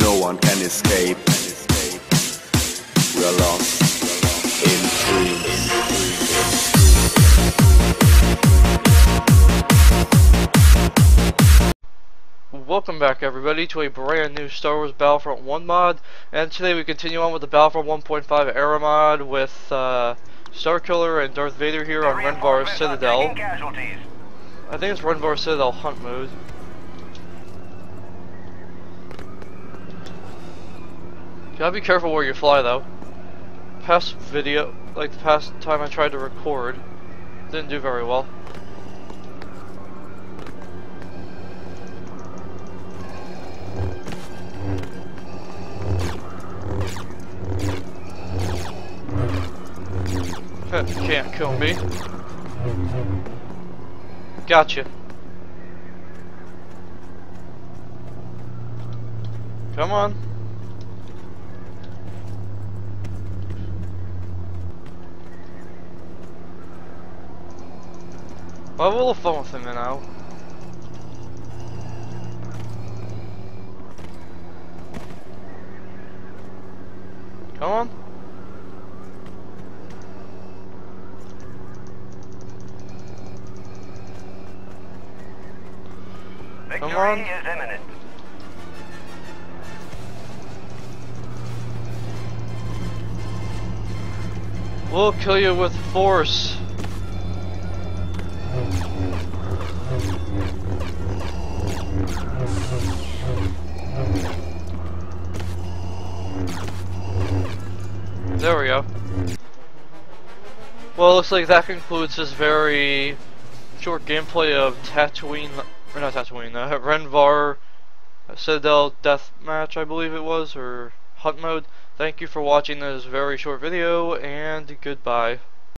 No one can escape. We are lost in dreams. Welcome back everybody to a brand new Star Wars Battlefront 1 mod and today we continue on with the Battlefront 1.5 era mod with uh, Starkiller and Darth Vader here on Rhen Var Citadel. I think it's Rhen Var Citadel hunt mode. Gotta be careful where you fly though. Past video, like the past time I tried to record, didn't do very well. Can't kill me. Gotcha. Come on. I'll have a little fun with him now. Come on. Victory on. is imminent. We'll kill you with force. There we go. Well, looks like that concludes this very short gameplay of Tatooine, or not Tatooine, uh, Rhen Var Citadel Deathmatch, I believe it was, or Hunt Mode. Thank you for watching this very short video, and goodbye.